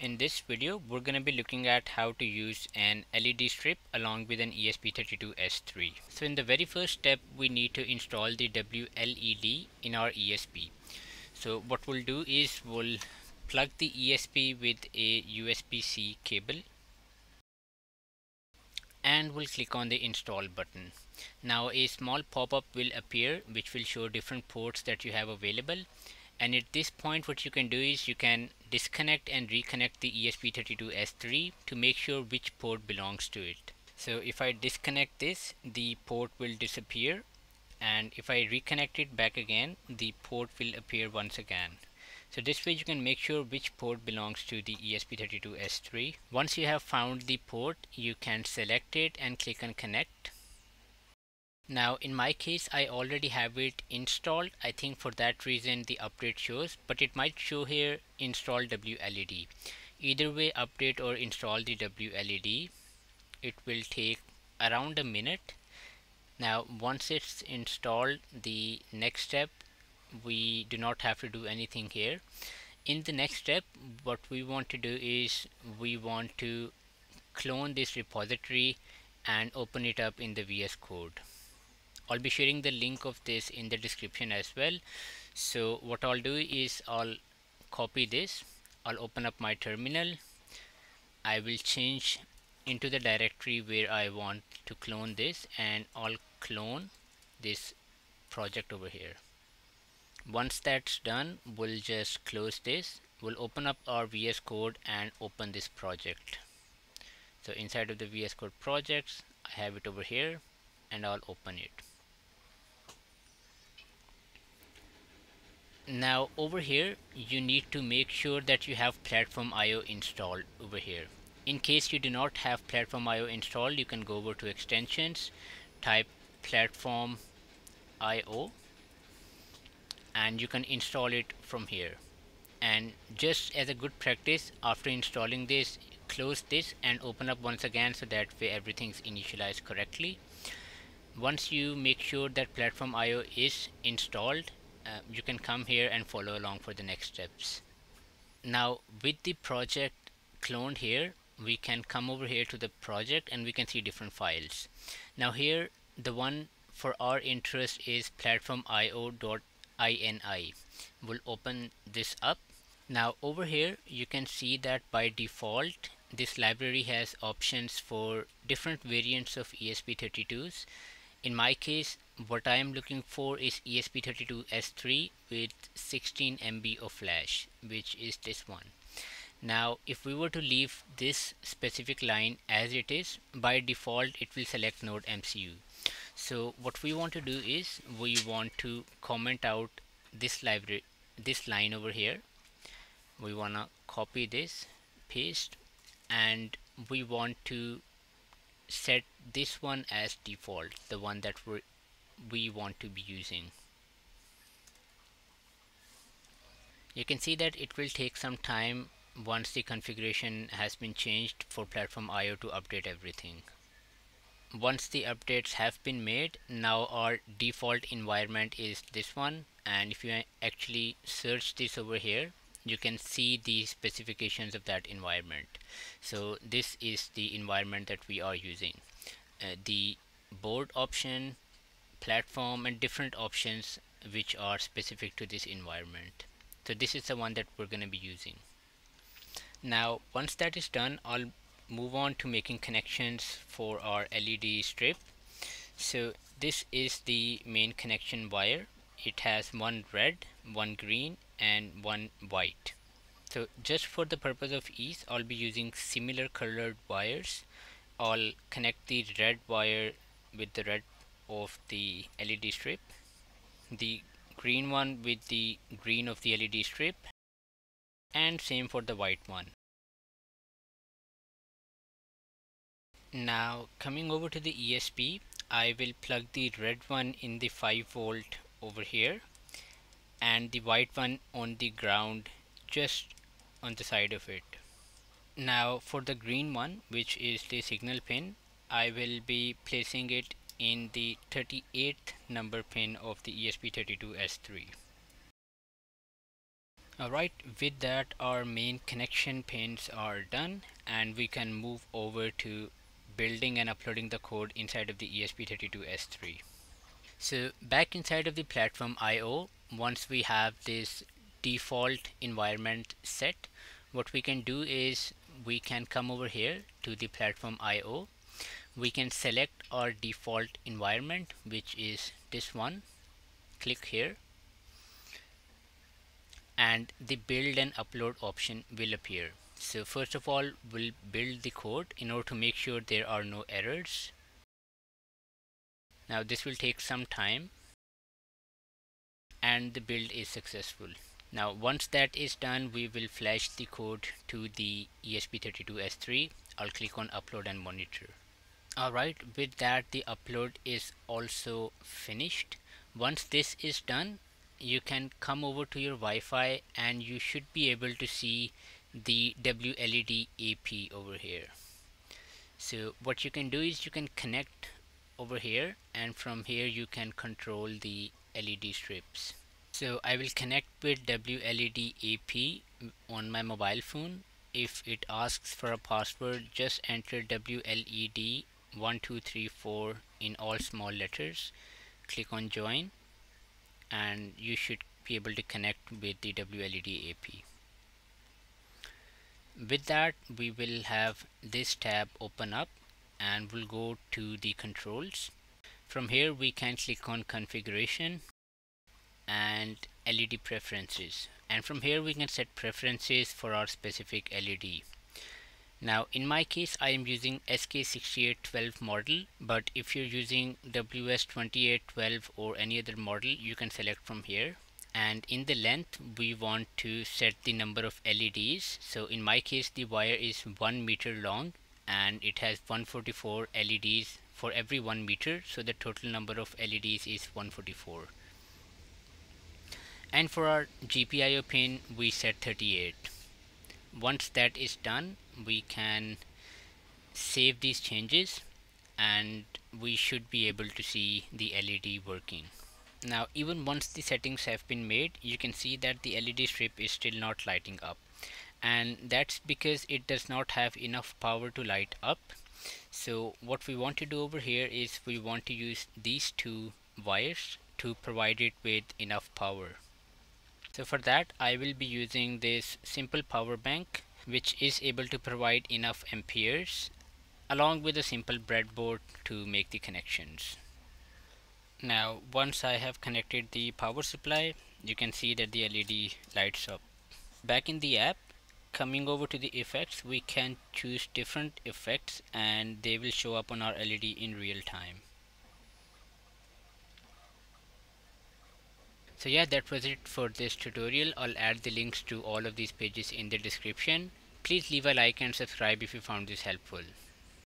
In this video we're going to be looking at how to use an LED strip along with an ESP32S3. So in the very first step we need to install the WLED in our ESP. So what we'll do is we'll plug the ESP with a USB-C cable and we'll click on the install button. Now a small pop-up will appear which will show different ports that you have available and at this point what you can do is you can disconnect and reconnect the ESP32S3 to make sure which port belongs to it. So if I disconnect this the port will disappear and if I reconnect it back again the port will appear once again. So this way you can make sure which port belongs to the ESP32S3. Once you have found the port you can select it and click on connect now in my case I already have it installed. I think for that reason the update shows but it might show here install WLED either way update or install the WLED it will take around a minute. Now once it's installed the next step we do not have to do anything here. In the next step what we want to do is we want to clone this repository and open it up in the VS Code I'll be sharing the link of this in the description as well. So what I'll do is I'll copy this. I'll open up my terminal. I will change into the directory where I want to clone this and I'll clone this project over here. Once that's done we'll just close this. We'll open up our VS Code and open this project. So inside of the VS Code projects I have it over here and I'll open it now over here you need to make sure that you have PlatformIO installed over here. In case you do not have PlatformIO installed you can go over to extensions type platform IO and you can install it from here. And just as a good practice after installing this close this and open up once again so that way everything's initialized correctly. Once you make sure that PlatformIO is installed uh, you can come here and follow along for the next steps. Now with the project cloned here we can come over here to the project and we can see different files. Now here the one for our interest is platformio.ini we'll open this up. Now over here you can see that by default this library has options for different variants of ESP32s in my case what I am looking for is ESP32S3 with 16 MB of flash which is this one. Now if we were to leave this specific line as it is by default it will select NodeMCU so what we want to do is we want to comment out this library this line over here. We want to copy this paste and we want to set this one as default the one that we we want to be using. You can see that it will take some time once the configuration has been changed for PlatformIO to update everything. Once the updates have been made now our default environment is this one. And if you actually search this over here you can see the specifications of that environment. So this is the environment that we are using. Uh, the board option platform and different options which are specific to this environment. So this is the one that we're going to be using. Now once that is done I'll move on to making connections for our LED strip. So this is the main connection wire. It has one red one green and one white. So just for the purpose of ease I'll be using similar colored wires. I'll connect the red wire with the red of the LED strip the green one with the green of the LED strip and same for the white one. Now coming over to the ESP I will plug the red one in the 5 volt over here and the white one on the ground just on the side of it. Now for the green one which is the signal pin I will be placing it in the 38th number pin of the ESP32S3 Alright, with that our main connection pins are done and we can move over to building and uploading the code inside of the ESP32S3. So back inside of the PlatformIO, once we have this default environment set, what we can do is we can come over here to the PlatformIO. We can select our default environment, which is this one. Click here and the build and upload option will appear. So first of all, we'll build the code in order to make sure there are no errors. Now this will take some time and the build is successful. Now once that is done, we will flash the code to the ESP32S3. I'll click on upload and monitor. Alright, with that the upload is also finished. Once this is done, you can come over to your Wi-Fi and you should be able to see the WLED AP over here. So what you can do is you can connect over here and from here you can control the LED strips. So I will connect with WLED AP on my mobile phone. If it asks for a password just enter WLED 1234 in all small letters click on join and you should be able to connect with the WLED AP. With that we will have this tab open up and we'll go to the controls. From here we can click on configuration and LED preferences and from here we can set preferences for our specific LED. Now in my case I am using SK6812 model but if you're using WS2812 or any other model you can select from here. And in the length we want to set the number of LEDs so in my case the wire is 1 meter long and it has 144 LEDs for every 1 meter. So the total number of LEDs is 144 and for our GPIO pin we set 38 once that is done we can save these changes and we should be able to see the LED working. Now even once the settings have been made you can see that the LED strip is still not lighting up. And that's because it does not have enough power to light up. So what we want to do over here is we want to use these two wires to provide it with enough power so for that I will be using this simple power bank which is able to provide enough amperes along with a simple breadboard to make the connections. Now once I have connected the power supply you can see that the LED lights up. Back in the app coming over to the effects we can choose different effects and they will show up on our LED in real time. So yeah that was it for this tutorial. I'll add the links to all of these pages in the description. Please leave a like and subscribe if you found this helpful.